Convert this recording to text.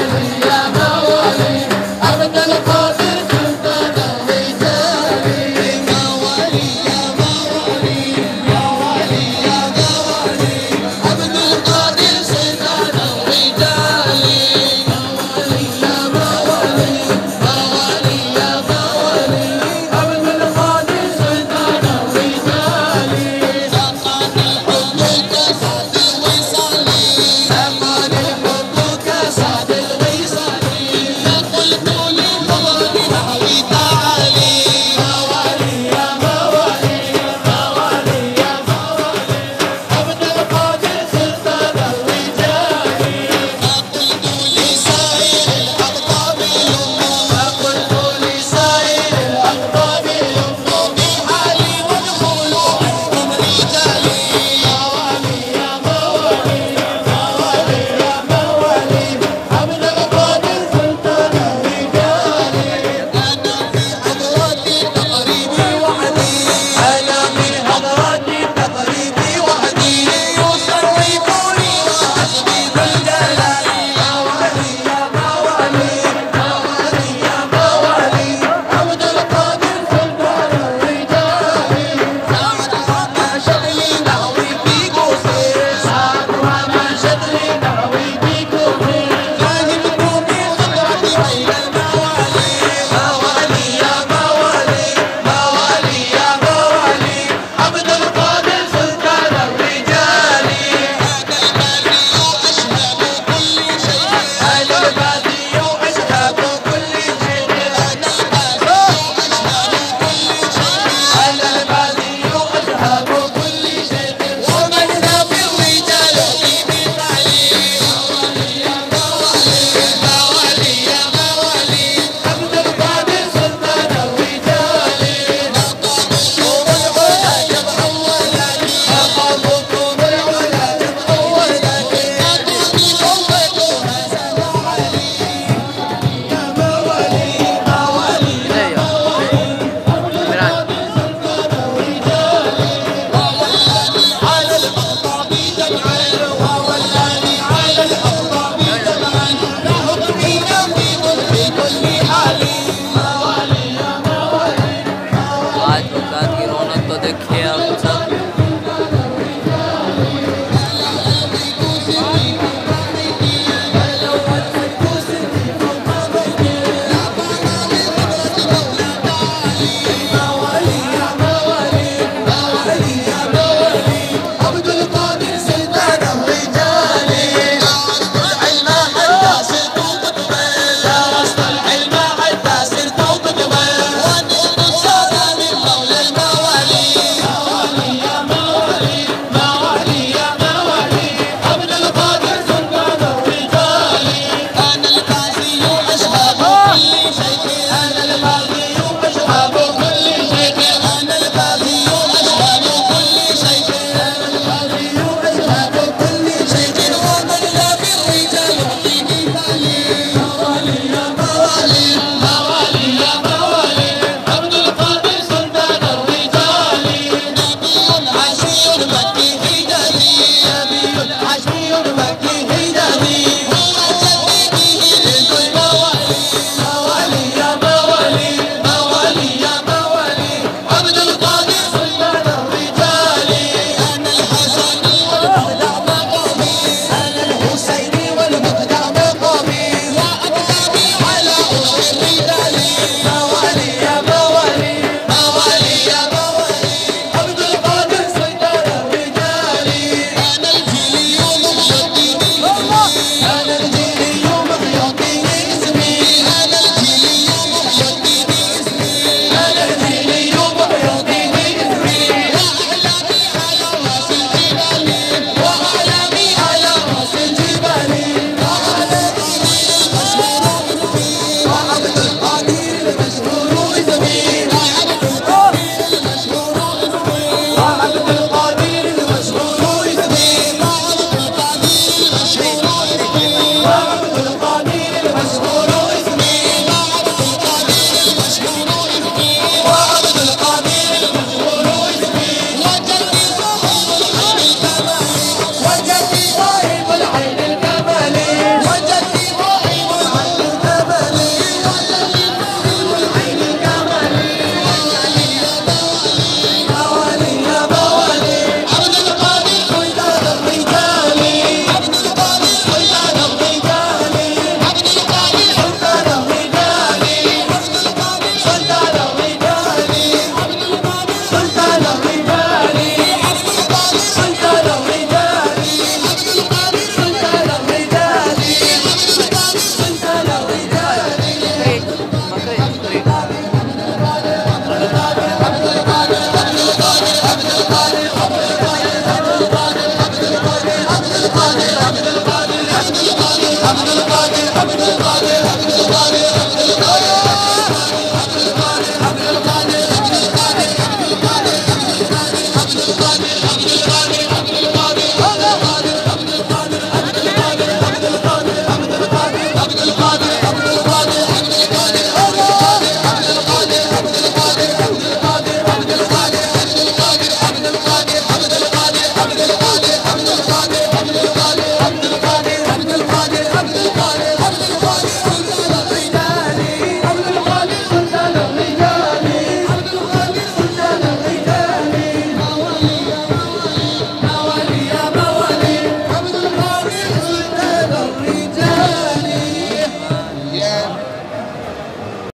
I Ali, Ali, Ali, Ali, Ali,